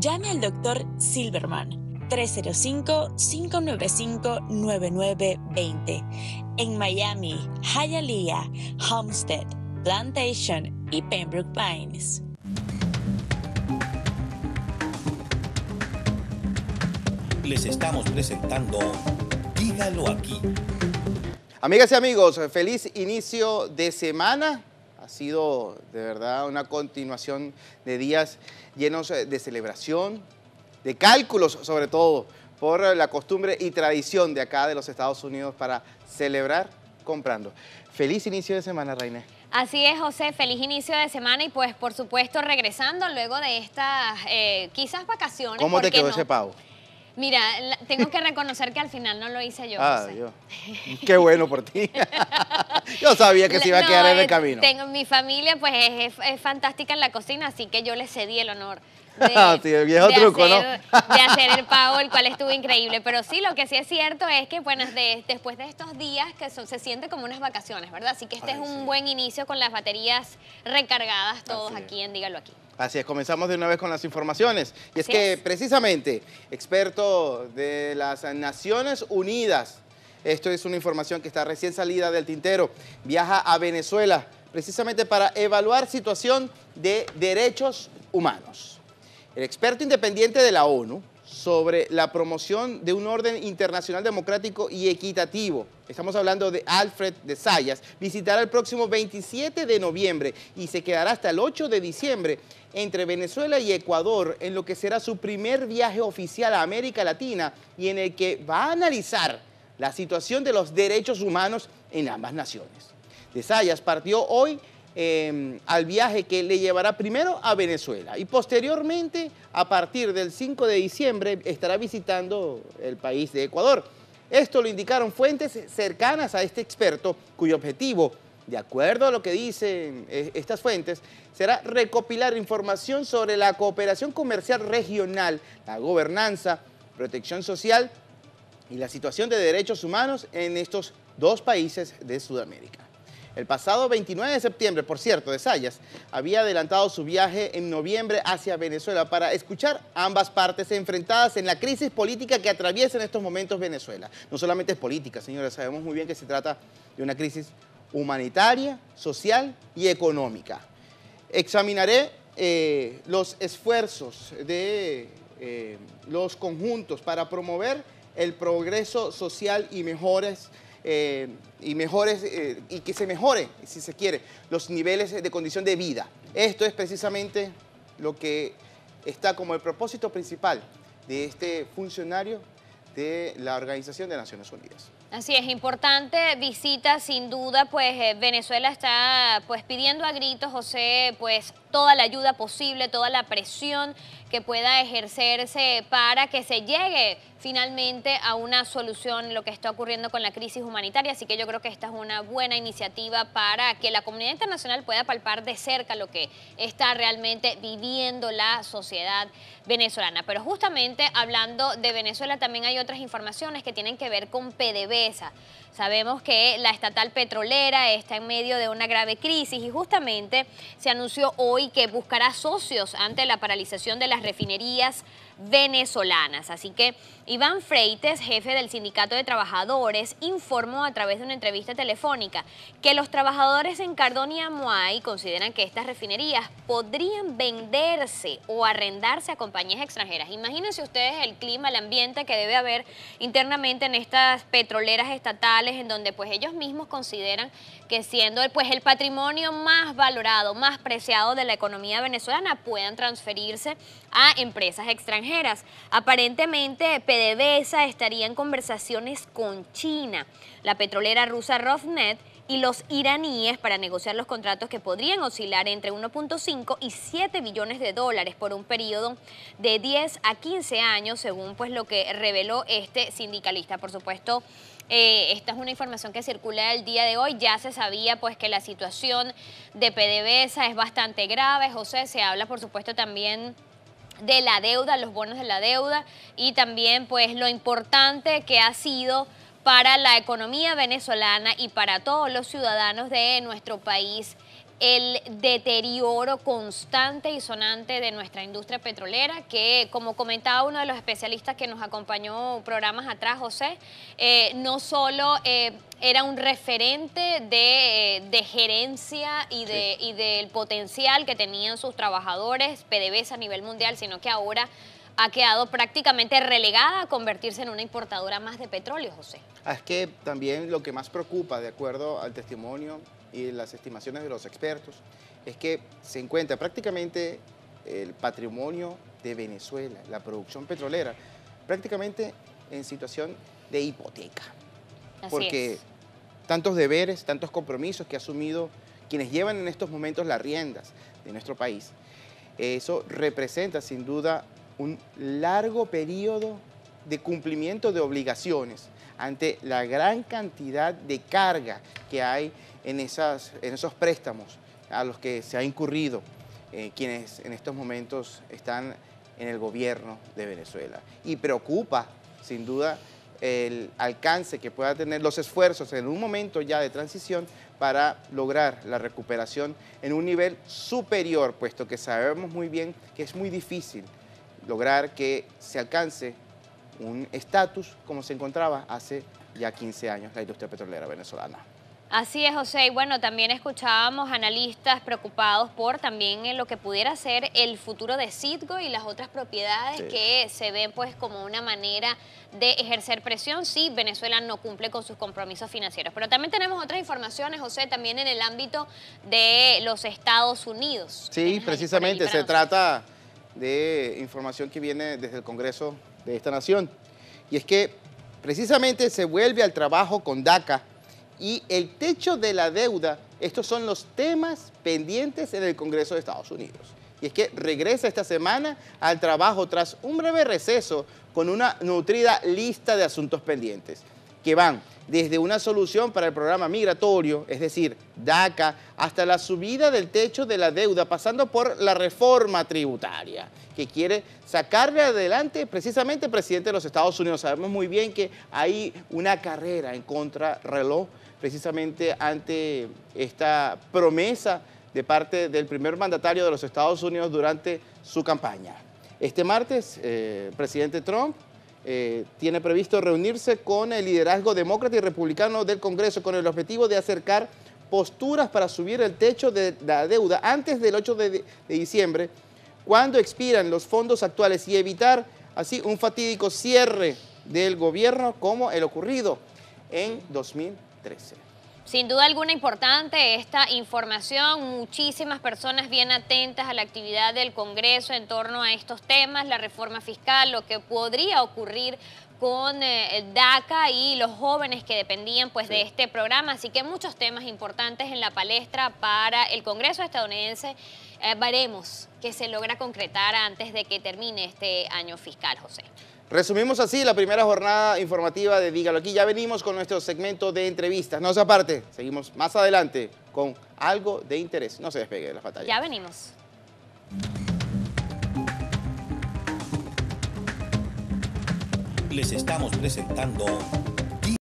Llame al doctor Silverman 305-595-9920 en Miami, Hialeah, Homestead, Plantation y Pembroke Pines. Les estamos presentando Dígalo aquí. Amigas y amigos, feliz inicio de semana. Ha sido de verdad una continuación de días llenos de celebración, de cálculos sobre todo, por la costumbre y tradición de acá de los Estados Unidos para celebrar comprando. Feliz inicio de semana, Reina. Así es, José, feliz inicio de semana y pues por supuesto regresando luego de estas eh, quizás vacaciones. ¿Cómo te quedó ese pavo? Mira, tengo que reconocer que al final no lo hice yo. Ah. Qué bueno por ti. yo sabía que se iba a quedar en el camino. Tengo, mi familia pues es, fantástica en la cocina, así que yo le cedí el honor. De, ah, sí, el viejo truco, ¿no? de hacer el pavo, el cual estuvo increíble. Pero sí, lo que sí es cierto es que, bueno, después de estos días que se siente como unas vacaciones, ¿verdad? Así que este es un buen inicio con las baterías recargadas todos aquí en Dígalo Aquí. Así es, comenzamos de una vez con las informaciones. Y es que precisamente, experto de las Naciones Unidas, esto es una información que está recién salida del tintero, viaja a Venezuela precisamente para evaluar situación de derechos humanos. El experto independiente de la ONU sobre la promoción de un orden internacional democrático y equitativo. Estamos hablando de Alfred de Sayas. Visitará el próximo 27 de noviembre y se quedará hasta el 8 de diciembre entre Venezuela y Ecuador en lo que será su primer viaje oficial a América Latina y en el que va a analizar la situación de los derechos humanos en ambas naciones. De Sayas partió hoy Em, al viaje que le llevará primero a Venezuela y posteriormente, a partir del 5 de diciembre, estará visitando el país de Ecuador. Esto lo indicaron fuentes cercanas a este experto, cuyo objetivo, de acuerdo a lo que dicen eh, estas fuentes, será recopilar información sobre la cooperación comercial regional, la gobernanza, protección social y la situación de derechos humanos en estos dos países de Sudamérica. El pasado 29 de septiembre, por cierto, de Sayas, había adelantado su viaje en noviembre hacia Venezuela para escuchar ambas partes enfrentadas en la crisis política que atraviesa en estos momentos Venezuela. No solamente es política, señores, sabemos muy bien que se trata de una crisis humanitaria, social y económica. Examinaré eh, los esfuerzos de eh, los conjuntos para promover el progreso social y mejores eh, y, mejores, eh, y que se mejore, si se quiere, los niveles de condición de vida. Esto es precisamente lo que está como el propósito principal de este funcionario de la Organización de Naciones Unidas. Así es, importante visita sin duda, pues eh, Venezuela está pues pidiendo a gritos, José, pues toda la ayuda posible, toda la presión que pueda ejercerse para que se llegue finalmente a una solución lo que está ocurriendo con la crisis humanitaria. Así que yo creo que esta es una buena iniciativa para que la comunidad internacional pueda palpar de cerca lo que está realmente viviendo la sociedad venezolana. Pero justamente hablando de Venezuela también hay otras informaciones que tienen que ver con PDVSA. Sabemos que la estatal petrolera está en medio de una grave crisis y justamente se anunció hoy que buscará socios ante la paralización de las refinerías venezolanas. Así que Iván Freites, jefe del Sindicato de Trabajadores, informó a través de una entrevista telefónica que los trabajadores en Cardón y Amuay consideran que estas refinerías podrían venderse o arrendarse a compañías extranjeras. Imagínense ustedes el clima, el ambiente que debe haber internamente en estas petroleras estatales en donde pues ellos mismos consideran que siendo pues el patrimonio más valorado, más preciado de la economía venezolana puedan transferirse a empresas extranjeras. Aparentemente, PDVSA estaría en conversaciones con China, la petrolera rusa Rosneft y los iraníes para negociar los contratos que podrían oscilar entre 1.5 y 7 billones de dólares por un periodo de 10 a 15 años, según pues lo que reveló este sindicalista. Por supuesto, eh, esta es una información que circula el día de hoy. Ya se sabía pues que la situación de PDVSA es bastante grave. José, se habla por supuesto también de la deuda, los bonos de la deuda y también pues lo importante que ha sido para la economía venezolana y para todos los ciudadanos de nuestro país el deterioro constante y sonante de nuestra industria petrolera, que como comentaba uno de los especialistas que nos acompañó programas atrás, José, eh, no solo eh, era un referente de, gerencia y, de, y del potencial que tenían sus trabajadores PDVSA a nivel mundial, sino que ahora ha quedado prácticamente relegada a convertirse en una importadora más de petróleo, José. Ah, es que también lo que más preocupa, de acuerdo al testimonio y las estimaciones de los expertos es que se encuentra prácticamente el patrimonio de Venezuela, la producción petrolera, prácticamente en situación de hipoteca. porque tantos deberes, tantos compromisos que ha asumido quienes llevan en estos momentos las riendas de nuestro país, eso representa sin duda un largo periodo de cumplimiento de obligaciones ante la gran cantidad de carga que hay en, esas, en esos préstamos a los que se ha incurrido eh, quienes en estos momentos están en el gobierno de Venezuela. Y preocupa, sin duda, el alcance que pueda tener los esfuerzos en un momento ya de transición para lograr la recuperación en un nivel superior, puesto que sabemos muy bien que es muy difícil lograr que se alcance un estatus como se encontraba hace ya 15 años la industria petrolera venezolana. Así es, José. Y bueno, también escuchábamos analistas preocupados por también en lo que pudiera ser el futuro de Citgo y las otras propiedades que se ven pues como una manera de ejercer presión si Venezuela no cumple con sus compromisos financieros. Pero también tenemos otras informaciones, José, también en el ámbito de los Estados Unidos. Sí, precisamente se trata de información que viene desde el Congreso de esta nación. Y es que precisamente se vuelve al trabajo con DACA y el techo de la deuda, estos son los temas pendientes en el Congreso de Estados Unidos. Y es que regresa esta semana al trabajo tras un breve receso con una nutrida lista de asuntos pendientes, que van desde una solución para el programa migratorio, es decir, DACA, hasta la subida del techo de la deuda, pasando por la reforma tributaria, que quiere sacarle adelante precisamente el presidente de los Estados Unidos. Sabemos muy bien que hay una carrera en contra reloj precisamente ante esta promesa de parte del primer mandatario de los Estados Unidos durante su campaña. Este martes, eh, presidente Trump eh, tiene previsto reunirse con el liderazgo demócrata y republicano del Congreso con el objetivo de acercar posturas para subir el techo de la deuda antes del 8 de, de diciembre, cuando expiran los fondos actuales y evitar así un fatídico cierre del gobierno como el ocurrido en 2000. Sin duda alguna importante esta información, muchísimas personas bien atentas a la actividad del Congreso en torno a estos temas, la reforma fiscal, lo que podría ocurrir con eh, DACA y los jóvenes que dependían pues de este programa, así que muchos temas importantes en la palestra para el Congreso estadounidense. Eh, veremos que se logra concretar antes de que termine este año fiscal, José. Resumimos así la primera jornada informativa de Dígalo Aquí. Ya venimos con nuestro segmento de entrevistas. No se aparte, seguimos más adelante con algo de interés. No se despegue de la pantalla. Ya venimos. Les estamos presentando